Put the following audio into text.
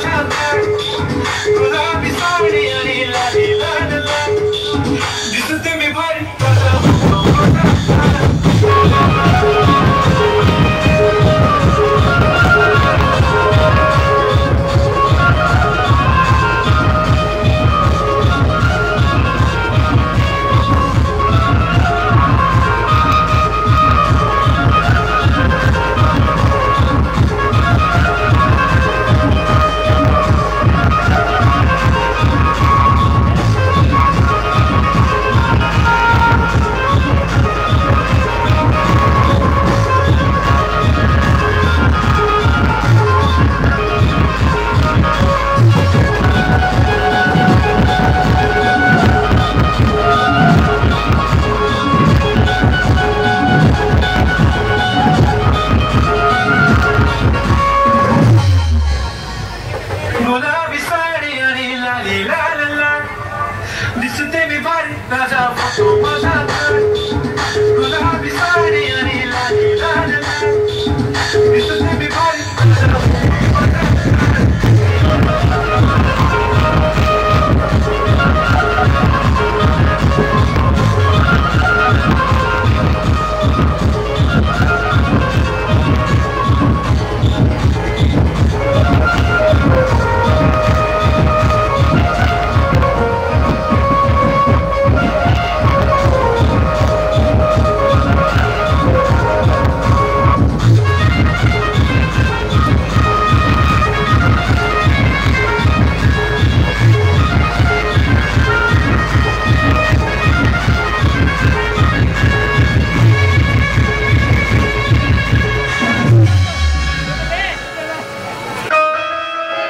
Shout out. to me Body. That's how I fuck my mother.